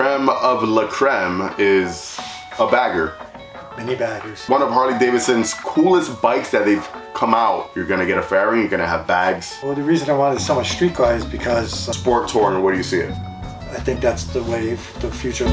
creme of la creme is a bagger. Mini baggers. One of Harley Davidson's coolest bikes that they've come out. You're gonna get a fairing, you're gonna have bags. Well, the reason I wanted so much street glide is because uh, Sport touring, where do you see it? I think that's the wave, the future.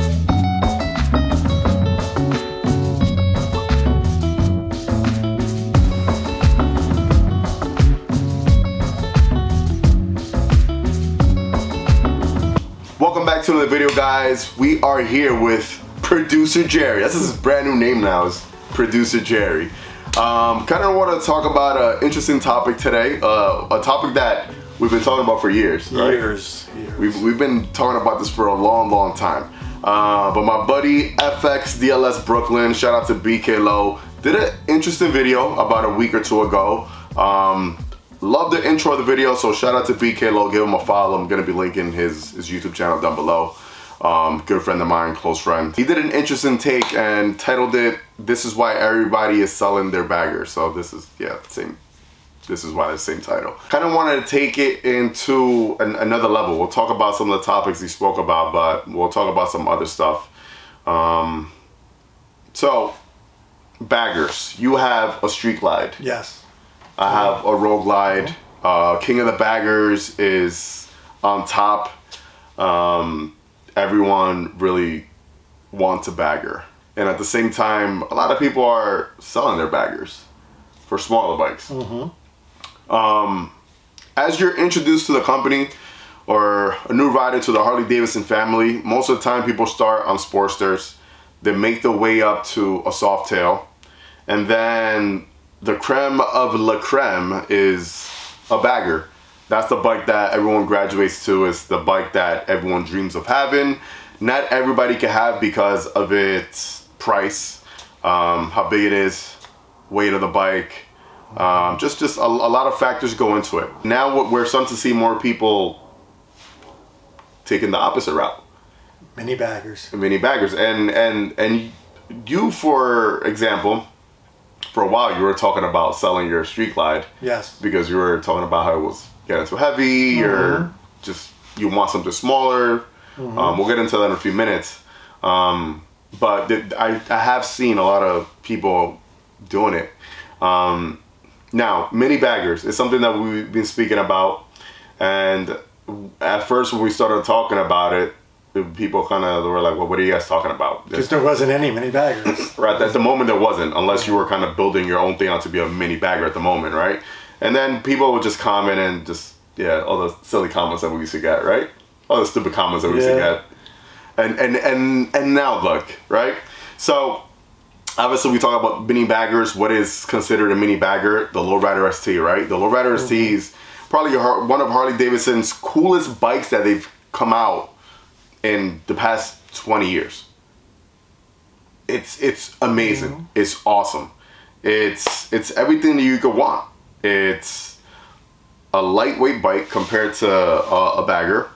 Guys. We are here with producer Jerry. That's his brand new name now, is producer Jerry. Um, kind of want to talk about an interesting topic today, uh, a topic that we've been talking about for years, right? Years, years. We've, we've been talking about this for a long, long time. Uh, but my buddy FX DLS Brooklyn, shout out to BK Low, did an interesting video about a week or two ago. Um, love the intro of the video, so shout out to BK Low, give him a follow. I'm gonna be linking his, his YouTube channel down below. Um, good friend of mine, close friend. He did an interesting take and titled it, This is Why Everybody is Selling Their Baggers. So this is, yeah, same this is why the same title. Kind of wanted to take it into an, another level. We'll talk about some of the topics he spoke about, but we'll talk about some other stuff. Um, so, baggers, you have a street glide. Yes. I have a road glide. Uh, King of the baggers is on top. Um, everyone really wants a bagger. And at the same time, a lot of people are selling their baggers for smaller bikes. Um, as you're introduced to the company or a new rider to the Harley Davidson family, most of the time people start on Sportsters. They make their way up to a Softail. And then the creme of la creme is a bagger. That's the bike that everyone graduates to. It's the bike that everyone dreams of having. Not everybody can have because of its price, um, how big it is, weight of the bike, um, just just a, a lot of factors go into it. Now we're starting to see more people taking the opposite route, Mini baggers. mini baggers, and and and you, for example, for a while you were talking about selling your street glide Yes. because you were talking about how it was getting too heavy or just you want something smaller. Um, we'll get into that in a few minutes. Um, but th- I, I have seen a lot of people doing it. Um, now, mini baggers is something that we've been speaking about. And at first, when we started talking about it, people kind of were like, well, what are you guys talking about? Because there wasn't any mini baggers. Right, at the moment there wasn't, unless you were kind of building your own thing out to be a mini bagger at the moment, right? And then people would just comment and just, yeah, all the silly comments that we used to get, right? All the stupid comments that we used to get. And, and, and, and now look, right? So, obviously we talk about mini baggers. What is considered a mini bagger? The Lowrider ST, right? The Lowrider ST mm-hmm. is probably your one of Harley Davidson's coolest bikes that they've come out in the past 20 years it's it's amazing. Mm-hmm. It's awesome. It's it's everything that you could want. It's a lightweight bike compared to a, a bagger.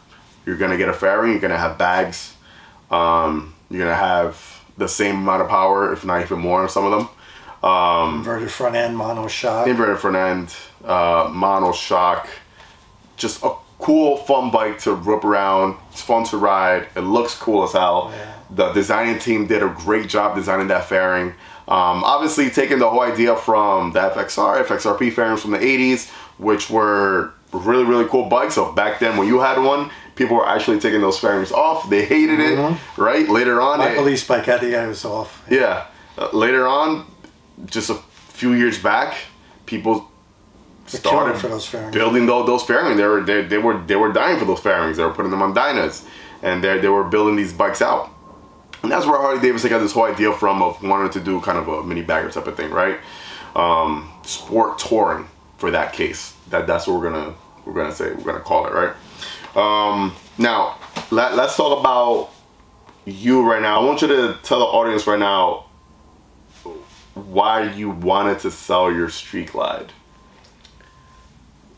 You're gonna get a fairing. You're gonna have bags. Um, you're gonna have the same amount of power, if not even more, on some of them. Inverted front end, mono shock. Inverted front end, uh, mono shock. Just a cool, fun bike to rip around. It's fun to ride. It looks cool as hell. Yeah. The designing team did a great job designing that fairing. Um, obviously, taking the whole idea from the FXR, FXRP fairings from the 80s, which were really, really cool bikes. So back then, when you had one, people were actually taking those fairings off. They hated it, right? Later on, My it- police bike had the guys off. yeah. Uh, later on, just a few years back, people started for those fairings. building those, those fairings. They were they, they were they were dying for those fairings. They were putting them on dynas, and they they were building these bikes out. And that's where Harley Davidson got this whole idea from of wanting to do kind of a mini bagger type of thing, right? Um, sport touring for that case. That that's what we're gonna we're gonna say we're gonna call it, right? Um, now let, let's talk about you right now. I want you to tell the audience right now why you wanted to sell your street glide.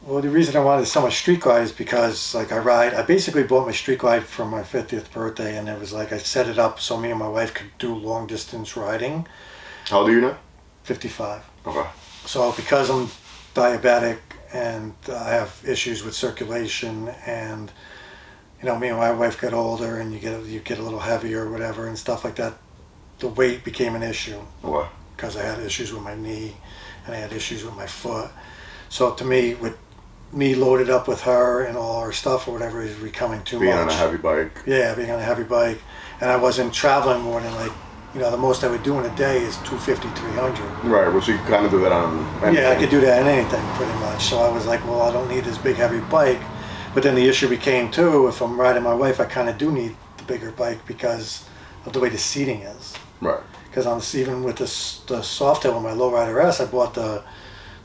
Well, the reason I wanted so much street glide is because, like, I ride. I basically bought my street glide for my 50th birthday, and it was like I set it up so me and my wife could do long distance riding. How old are you now? 55. Okay. So, because I'm diabetic and I have issues with circulation and you know, me and my wife got older, and you get you get a little heavier or whatever and stuff like that. The weight became an issue What? because I had issues with my knee, and I had issues with my foot. So to me, with me loaded up with her and all her stuff or whatever is becoming too Being much. on a heavy bike. Yeah, being on a heavy bike, and I wasn't traveling more than like, you know, the most I would do in a day is 250, 300. Right, which you kind of do that on. Yeah, I could do that in anything pretty much. So I was like, well, I don't need this big heavy bike. But then the issue became too, if I'm riding my wife, I kind of do need the bigger bike because of the way the seating is. Right. Because on this, even with this the Softail on my lowrider S, I bought the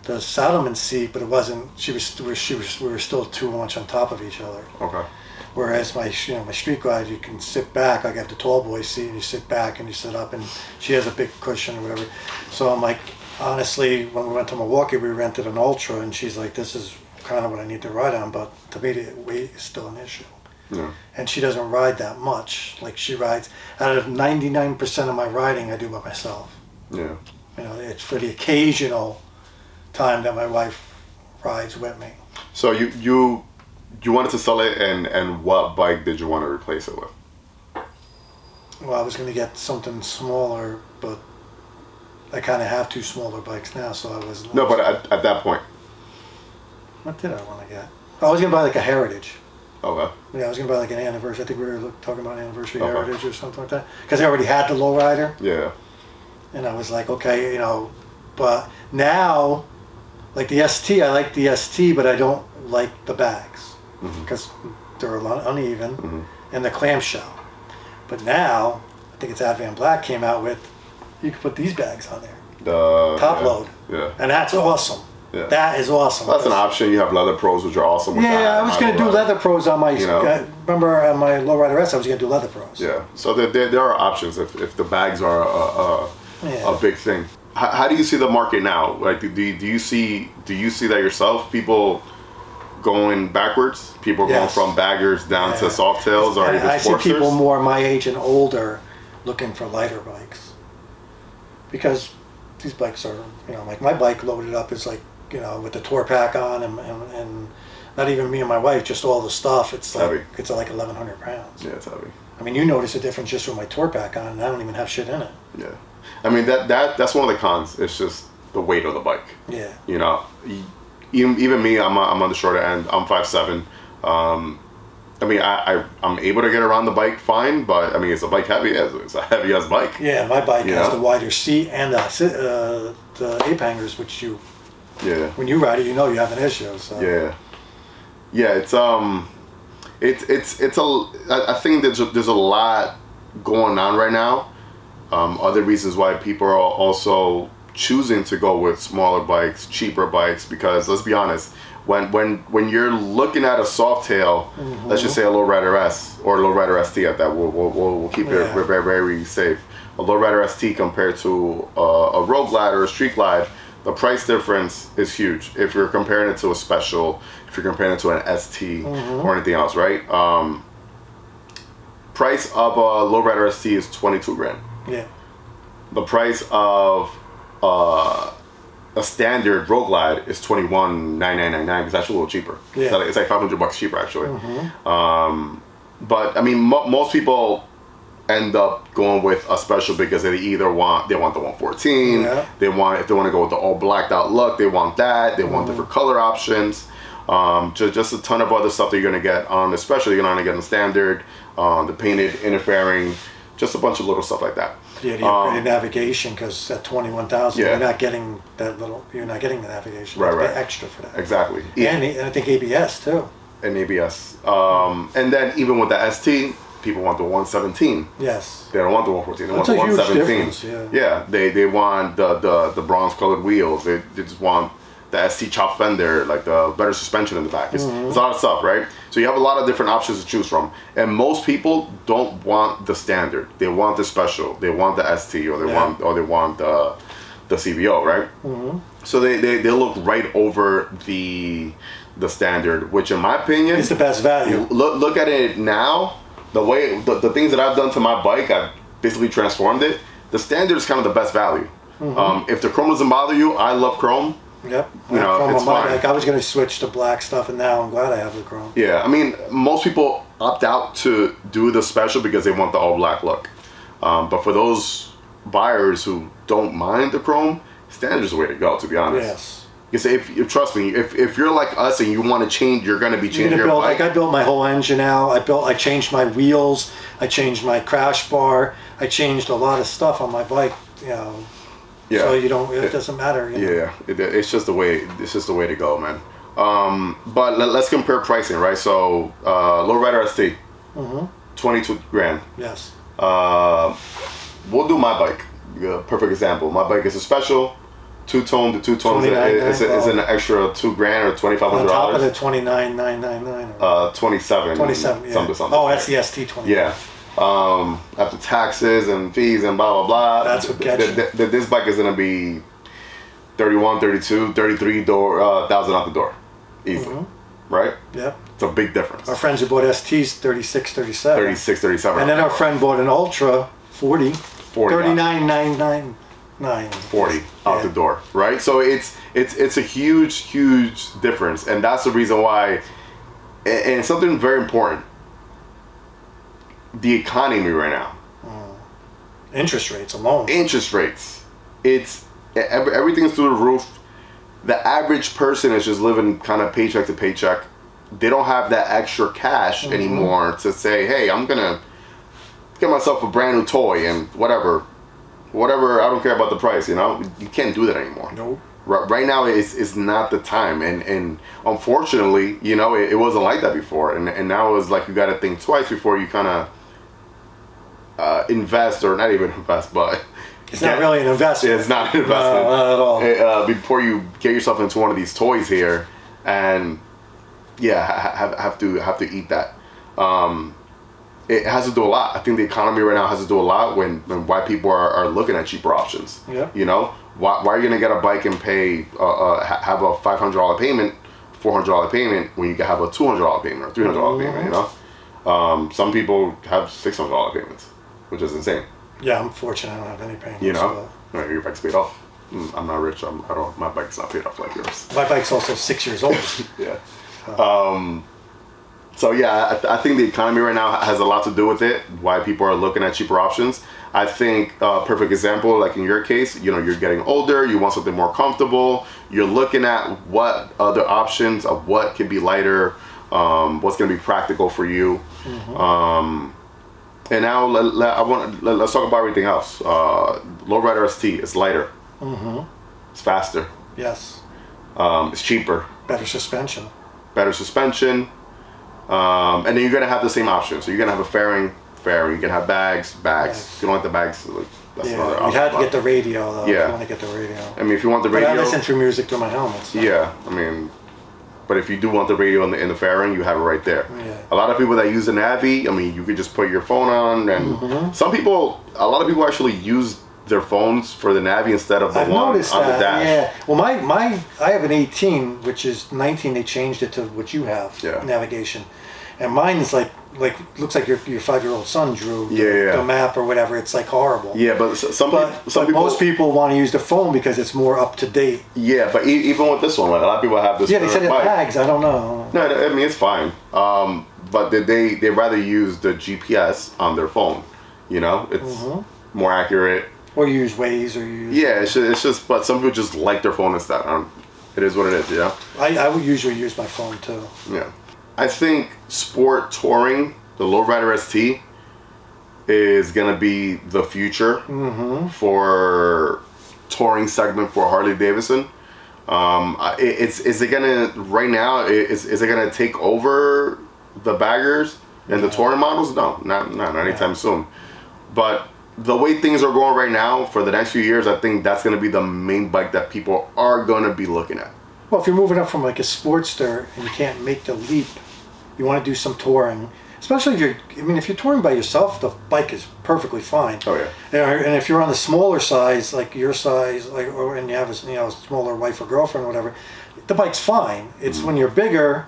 the Saddlemen seat, but it wasn't. She was she was we were still too much on top of each other. Okay. Whereas my you know my street glide, you can sit back. Like I have the tall boy seat, and you sit back and you sit up, and she has a big cushion or whatever. So I'm like, honestly, when we went to Milwaukee, we rented an Ultra, and she's like, this is kind of what I need to ride on, but to me, the weight is still an issue. Yeah. And she doesn't ride that much. Like she rides out of 99% of my riding, I do by myself. Yeah. You know, it's for the occasional time that my wife rides with me. So you you you wanted to sell it, and and what bike did you want to replace it with? Well, I was going to get something smaller, but I kind of have two smaller bikes now, so I was. No, but at, at that point. What did I want to get? Oh, I was going to buy like a Heritage. Okay. Yeah, I was going to buy like an anniversary. I think we were talking about anniversary Okay. Heritage or something like that. Because I already had the lowrider, Yeah. and I was like, okay, you know. But now, like the ST, I like the ST, but I don't like the bags because they're a lot uneven, Mhm. and the clamshell. But now, I think it's Advanblack came out with, you can put these bags on there, The top yeah. load, Yeah. and that's awesome. Yeah. That is awesome. That's an option. You have leather pros, which are awesome. With that. Yeah, I was gonna do Right. leather pros on my. You know? uh, remember on my lowrider S, I was gonna do leather pros. Yeah. So there, there, there are options if, if the bags are a, a, Yeah. a big thing. How, how do you see the market now? Like, do, do you see do you see that yourself? People going backwards. People going Yes. from baggers down to Yeah. soft tails or even I see people more my age and older looking for lighter bikes because these bikes are, you know, like my bike loaded up is like, you know, with the tour pack on and, and, and not even me and my wife, just all the stuff. It's like Heavy. it's like 1,100 pounds. Yeah, it's heavy. I mean, you notice a difference just with my tour pack on, and I don't even have shit in it. Yeah. I mean that that that's one of the cons. It's just the weight of the bike. Yeah. You know, even even me, I'm I'm on the shorter end. I'm five seven. Um, I mean, I, I I'm able to get around the bike fine, but I mean, it's a bike heavy. It's it's a heavy ass bike. Yeah, my bike You has know? the wider seat and the, uh, the ape hangers, which you, Yeah. when you ride it, you know you have an issue. So. Yeah. Yeah. It's um, it's it's it's a. I, I think there's a, there's a lot going on right now. Um, other reasons why people are also choosing to go with smaller bikes, cheaper bikes, because let's be honest, when when when you're looking at a soft tail, let's just say a lowrider S or a lowrider ST at that, we'll we'll, we'll, keep it very very safe. A lowrider ST compared to uh, a road glide or a street glide, the price difference is huge. If you're comparing it to a special, if you're comparing it to an ST or anything else, right? Um, price of a lowrider ST is 22 grand Yeah. the price of uh, a standard road glide is twenty one nine nine nine nine. It's actually a little cheaper. Yeah. It's like, like five hundred bucks cheaper actually. Um, but I mean, mo- most people end up going with a special because they either want they want the one fourteen. Yeah. They want if they want to go with the all blacked out look, they want that. They want different color options. Um, just, just a ton of other stuff that you're gonna get on, especially you're gonna get on standard, um, the painted inner fairing, just a bunch of little stuff like that. Yeah, the Um, upgraded navigation because at twenty one thousand, Yeah. you're not getting that little. You're not getting the navigation. Right, You have to right. Extra for that. Exactly. And, and I think ABS too. and ABS. Um, and then even with the ST, people want the 117. Yes. They don't want the 114. They That's want the a huge 117. difference, yeah. yeah. They they want the the, the bronze colored wheels. They, they just want the ST chop fender, like the better suspension in the back. It's, Mm-hmm. it's a lot of stuff, right? So you have a lot of different options to choose from. And most people don't want the standard. They want the special. They want the ST or they Yeah. want or they want the the CVO, right? Mm-hmm. So they, they, they look right over the the standard, which in my opinion It's the best value. look look at it now. The way the, the things that I've done to my bike, I've basically transformed it. The standard is kind of the best value. Mm-hmm. Um, if the chrome doesn't bother you, I love chrome. Yep. You know, Chrome it's fine. bike. I was going to switch to black stuff, and now I'm glad I have the chrome. Yeah, I mean, most people opt out to do the special because they want the all black look. Um, but for those buyers who don't mind the chrome, standard is the way to go. To be honest. Yes. Because if you trust me, if, if you're like us and you want to change, you're gonna be You're changing build, bike. like I built my whole engine out. I built, I changed my wheels. I changed my crash bar. I changed a lot of stuff on my bike. You know, yeah. so you don't. It doesn't matter. You know? Yeah, it, it's just the way. It's just the way to go, man. Um, but let, us compare pricing, right? So, uh, lowrider ST, Mm-hmm. twenty-two grand. Yes. Uh, we'll do my bike. Perfect example. My bike is a special, two tone. The two tone is, is, is an extra two grand or twenty five On hundred top of the dollars. twenty nine nine nine nine. Uh, twenty seven. Twenty-seven. Yeah. Something, something. Oh, that's the ST twenty. Yeah. Um, after taxes and fees and blah blah blah. That's what gets th- th- th- this bike is gonna be 31, 32, 33 door uh, thousand out the door, easily, Mm-hmm. right? Yep. It's a big difference. Our friends who bought STs 36, 37. 36, 37. And then our friend bought an Ultra 40. 40 39999. 40 out the door, right? So it's it's it's a huge huge difference, and that's the reason why. And and something very important. The economy right now, mm. Interest rates alone. interest rates, it's everything's through the roof. The average person is just living kind of paycheck to paycheck. They don't have that extra cash mm-hmm. anymore to say, "Hey, I'm gonna get myself a brand new toy and whatever, whatever. I don't care about the price." You know, you can't do that anymore. Nope. Right, right now is is not the time, and and unfortunately, you know, it, it wasn't like that before, and and now it's like you got to think twice before you kind of uh, invest or not even invest, but It's not really an investment. it's not an investment No, not at all. Uh, before you get yourself into one of these toys here, and yeah, have have to have to eat that. Um, it has to do a lot. I think the economy right now has to do a lot when, when white people are, are looking at cheaper options. Yeah. You know, why, why are you gonna get a bike and pay uh, uh, have a five hundred dollar payment, four hundred dollar payment when you can have a two hundred dollar payment or three hundred dollar payment? You know, um, some people have six hundred dollar payments, which is insane. Yeah, I'm fortunate I don't have any payments. You know, Uh, your bike's paid off. Mm, I'm not rich. I'm, I don't. My bike's not paid off like yours. My bike's also six years old. Yeah. Um, so yeah, I, th- I think the economy right now has a lot to do with it. Why people are looking at cheaper options. I think uh, perfect example, like in your case, you know, you're getting older. You want something more comfortable. You're looking at what other options of what can be lighter, um, what's going to be practical for you. Um, and now let, let, I want let, us talk about everything else. Uh, Lowrider ST is lighter. Mhm. It's faster. yes. Um, it's cheaper. Better suspension. better suspension, um, and then you're gonna have the same option. So you're gonna have a fairing, fairing. You can have bags, bags. Bags. If you don't want the bags, like, that's another Yeah, you option. had to get the radio though. If Yeah. you want to get the radio. I mean, if you want the But I listen to music through my helmet. so- yeah. I mean, but if you do want the radio in the in the fairing, you have it right there. Yeah. A lot of people that use the Navi, I mean, you could just put your phone on, and Mm-hmm. some people, a lot of people actually use their phones for the Navi instead of the I've one on that. the dash. Yeah. Well, my my I have an 18, which is 19. They changed it to what you have. Yeah. Navigation, and mine is like like looks like your your five year old son drew. The, Yeah. The map or whatever. It's like horrible. Yeah, but some But, people, some but people, most people want to use the phone because it's more up to date. yeah, but e- even with this one, like a lot of people have this. Yeah, they said it bike. lags. I don't know. No, I mean it's fine. Um, but they they they rather use the GPS on their phone. You know, it's Mm-hmm. more accurate. Or you use Waze or you use. Yeah, it's just, it's just but some people just like their phone instead. Um, it is what it is. Yeah, I, I would usually use my phone too. yeah. I think sport touring, the Lowrider ST, is gonna be the future for touring segment for Harley Davidson. Um, I- it, it's is it gonna right now? i- Is is it gonna take over the baggers and the touring models? No, not not anytime soon. But the way things are going right now for the next few years, I think that's gonna be the main bike that people are gonna be looking at. Well, if you're moving up from like a Sportster and you can't make the leap, you want to do some touring. Especially if you're, I mean, if you're touring by yourself, the bike is perfectly fine. Oh, yeah. And, and if you're on the smaller size, like your size, like, or and you have a you know a smaller wife or girlfriend or whatever, the bike's fine. It's mm. when you're bigger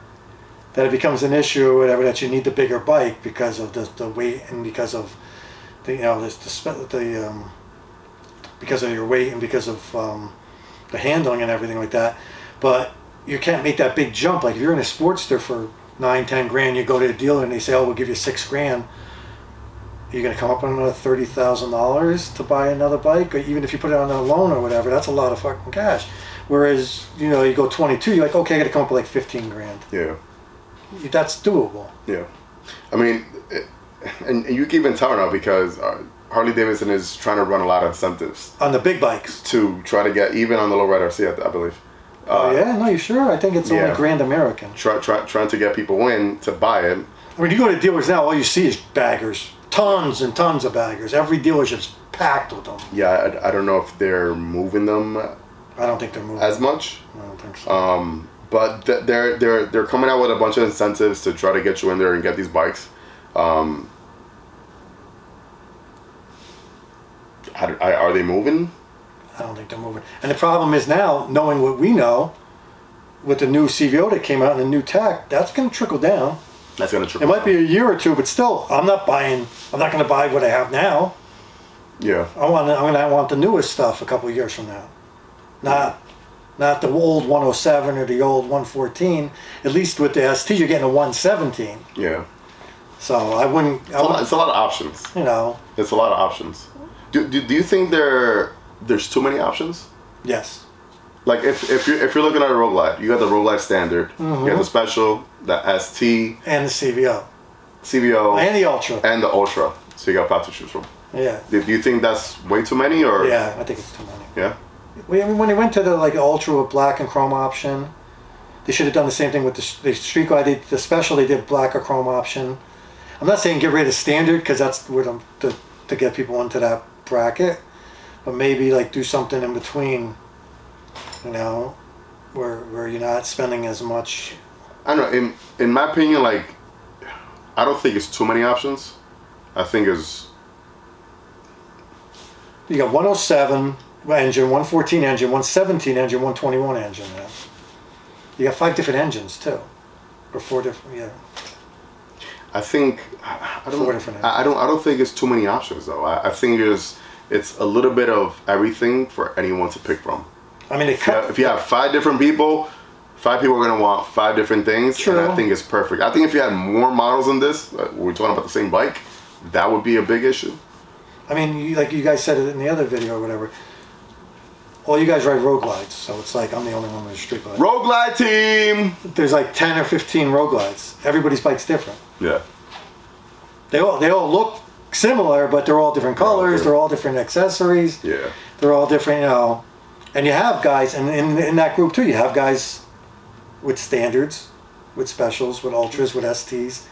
that it becomes an issue or whatever that you need the bigger bike because of the, the weight and because of the you know this the, the um, because of your weight and because of um, the handling and everything like that. But you can't make that big jump. Like if you're in a Sportster for nine, ten grand. You go to a dealer and they say, "Oh, we'll give you six grand." You're gonna come up with another thirty thousand dollars to buy another bike, or even if you put it on a loan or whatever, that's a lot of fucking cash. Whereas you know you go twenty two, you're like, okay, I got to come up with like fifteen grand. Yeah. That's doable. Yeah. I mean, and, you can even tell now because uh, Harley Davidson is trying to run a lot of incentives On the big bikes. to try to get even on the lowrider RC, I, I believe. Uh, oh yeah, no, you sure? I think it's only. Grand American. Try, try, trying to get people in to buy it. I mean, you go to dealers now, all you see is baggers, tons and tons of baggers. Every dealership's packed with them. Yeah, I, I don't know if they're moving them I don't think they're moving. as much. I don't think so. Um, but th- they're they're they're coming out with a bunch of incentives to try to get you in there and get these bikes. Um, how do, I- are they moving? I don't think they're moving. And the problem is now, knowing what we know, with the new CVO that came out and the new tech, that's going to trickle down. That's gonna trickle. It might be a year or two, but still, I'm not buying. I'm not going to buy what I have now. Yeah, I want. I'm going to want the newest stuff a couple of years from now. Not, not the old 107 or the old 114. At least with the ST, you're getting a 117. yeah. So I wouldn't. It's I a, lot, it's a lot of options. you know. It's a lot of options. Do, do, do you think there there's too many options? Yes. Like if, if you're if you're looking at a Road Glide, you got the Road Glide standard, you Mm-hmm. got the special, the ST, And the CVO CVO, and the Ultra. and the Ultra. So you got five to choose from. Yeah. Do do you think that's way too many or Yeah. I think it's too many. Yeah? We, when they went to the like Ultra with black and chrome option, they should have done the same thing with the, the Street Glide. They, the special they did black or chrome option. I'm not saying get rid of standard because that's what I'm to, to get people into that bracket, but maybe like do something in between. You know, where where you're not spending as much. I don't know. In in my opinion, like I don't think it's too many options. I think it's You got 107 engine, 114 engine, 117 engine, 121 engine. Man. You got five different engines too, or four different. Yeah. I think I I don't Four different I I don't I don't think it's too many options though. I, I think it's it's a little bit of everything for anyone to pick from. I mean, it If you have, if you have five different people, five people are gonna want five different things, and I think it's perfect. I think if you had more models in this, uh, we're talking about the same bike, that would be a big issue. I mean, you, like you guys said it in the other video or whatever. All you guys ride road glides, so it's like I'm the only one with a street glide. Road Glide team. There's like 10 or 15 road glides. Everybody's bike's different. Yeah. They all they all look similar, but they're all different colors. different. They're all different accessories. Yeah. They're all different, you know. And you have guys, and in, in that group too, you have guys with standards, with specials, with ultras, with STs.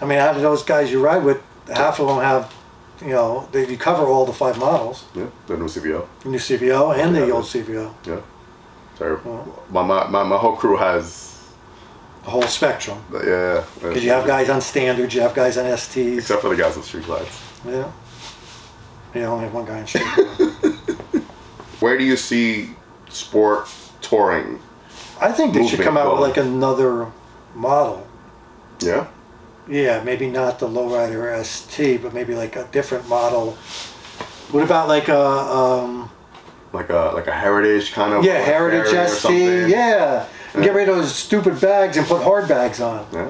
I mean, out of those guys you ride with, half of them have, you know, they you cover all the five models, Yeah. The new CVO. the new CVO and the Yeah, old CVO, Yeah. So my, my, my, my whole crew has the whole spectrum. yeah. Because you have guys on standards, you have guys on STs. except for the guys on street glides. Yeah. You only have one guy in street. Where do you see sport touring? I think they should come out with like another model. Yeah. Yeah, maybe not the lowrider ST, but maybe like a different model. What about like a um, Like a like a heritage kind of yeah like Heritage ST? Yeah, and get rid of those stupid bags and put hard bags on, Yeah.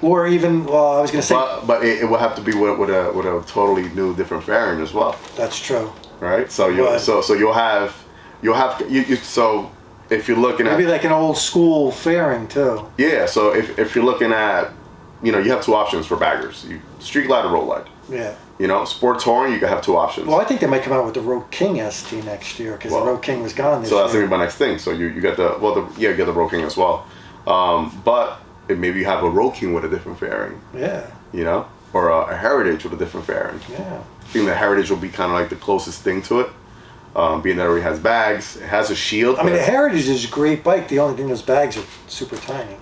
or even well, I was gonna say But but it, it will have to be with, with a with a totally new different fairing as well, that's true. right? So you Right. so so you'll have you'll have you, you so if you're looking at Maybe like an old school fairing too. yeah so if, if you're looking at you know you have two options for baggers you street glide or road glide Yeah. you know sport touring you have two options Well, I think they might come out with the Road King ST next year because Well, the Road King was gone this so that's year. gonna be my next thing so you you get the well the yeah you get the Road King as well um, but maybe you have a Road King with a different fairing Yeah, you know or a, a heritage with a different fairing yeah. I think the heritage will be kind of like the closest thing to it, um, being that it already has bags, it has a shield. I mean, the Heritage is a great bike. The only thing, those bags are super tiny.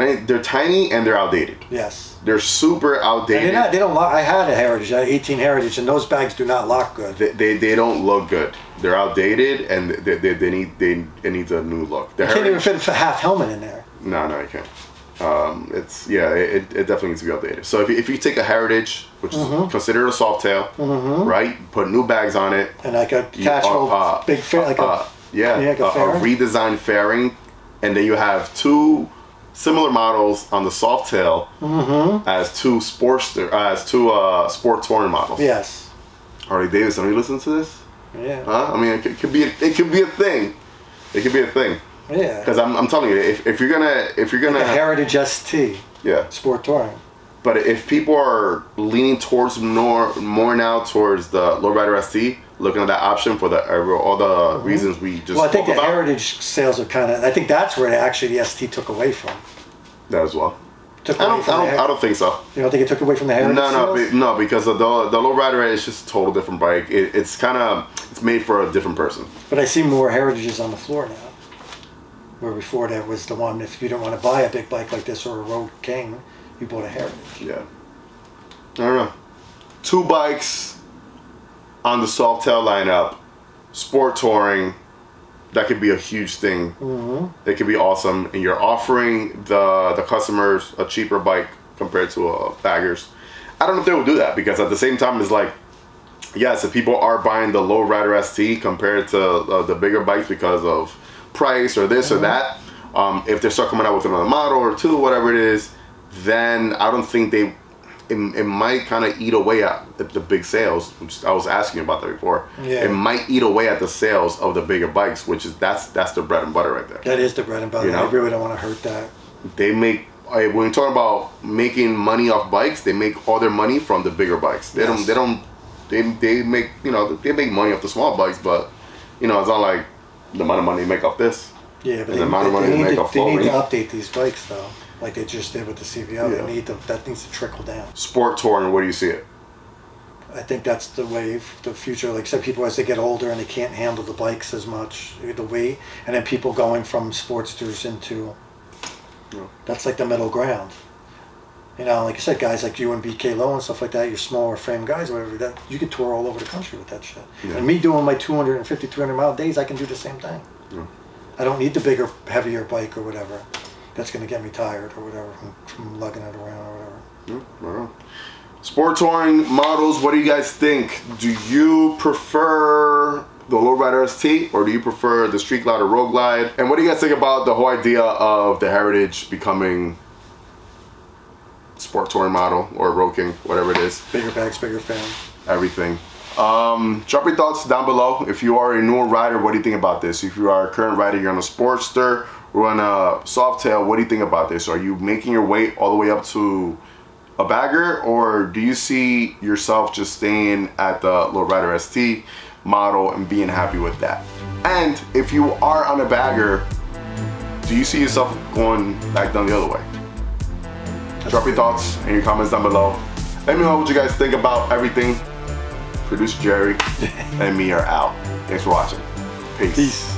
They they're tiny and they're outdated. Yes. They're super And outdated. they're not, they don't lock. I had a Heritage, I had 18 Heritage, and those bags do not lock good. they, they, they don't look good. They're outdated and they, they, they need they it needs a new look. The You can't even fit a half helmet in there. no, no, you can't. Um, it's yeah, it, it definitely needs to be updated. So if you, if you take a heritage, which Mm-hmm. is considered a soft tail, right? Put new bags on it. And like a you- detachable uh, big fair, like uh, a yeah, yeah, like a a, a redesigned fairing, and then you have two similar models on the Softail Mm-hmm. as two Sportster, as two uh, Sport Touring models. Yes. Harley Davidson, are you listening to this? Yeah. Huh? I mean, it could, could be a, it could be a thing. It could be a thing. Yeah. Because I'm, I'm telling you, if, if you're gonna if you're gonna The Heritage ST yeah, Sport Touring. but if people are leaning towards more more now towards the lowrider ST, looking at that option for the uh, all the reasons we just. Well, I think the about Heritage sales are kind of. I think that's where actually the ST took away from. that as well. I don't I don't, I don't think so. You don't think it took away from the Heritage No, no, be, no, because of the low rider is just a total different bike. It, it's kind of it's made for a different person. But I see more Heritages on the floor now. Where before there was the one, if you didn't want to buy a big bike like this or a Road King, you bought a Heritage. Yeah. I don't know. Two bikes on the Softail lineup, sport touring. That could be a huge thing. Mm-hmm. It could be awesome, and you're offering the the customers a cheaper bike compared to a baggers. I don't know if they will do that because at the same time, it's like, yes, if people are buying the low rider ST compared to uh, the bigger bikes because of price or this or that, um, if they start coming out with another model or two, whatever it is, then I don't think they. It, it might kind of eat away at the, the big sales. Which I was asking about that before. Yeah. It might eat away at the sales of the bigger bikes, which is that's that's the bread and butter right there That is the bread and butter. You know? I really don't want to hurt that. they make I- when you're talking about making money off bikes, they make all their money from the bigger bikes. They don't. They don't. They they make you know they make money off the small bikes, but you know it's not like the amount of money they make off this. Yeah, but they, the amount of money they they need, make to, off they need to update these bikes though, like they just did with the CVO. Yeah. They need to, that needs to trickle down. Sport touring, where do you see it? I think that's the wave, the future. Like some people, as they get older and they can't handle the bikes as much, the weight, and then people going from sportsters into. Yeah. That's like the middle ground. You know, like I said, guys like you and BK Low and stuff like that, your smaller frame guys, whatever, that you can tour all over the country with that shit. Yeah. And me doing my 250, 300 mile days, I can do the same thing. Yeah. I don't need the bigger, heavier bike or whatever. That's going to get me tired or whatever from, from lugging it around or whatever. Yeah, I don't. Sport touring models, what do you guys think? Do you prefer the Lowrider ST or do you prefer the Street Glide or Road Glide? And what do you guys think about the whole idea of the Heritage becoming sport touring model or Road King, whatever it is? Bigger bags, bigger fan. everything. Um, drop your thoughts down below. If you are a newer rider, what do you think about this? If you are a current rider, you're on a Sportster or on a soft tail. what do you think about this? Are you making your way all the way up to a bagger, or do you see yourself just staying at the Lowrider ST model and being happy with that? And if you are on a bagger, do you see yourself going back down the other way? Drop your thoughts and your comments down below. Let me know what you guys think about everything. Producer Jerry and me are out. Thanks for watching. Peace. Peace.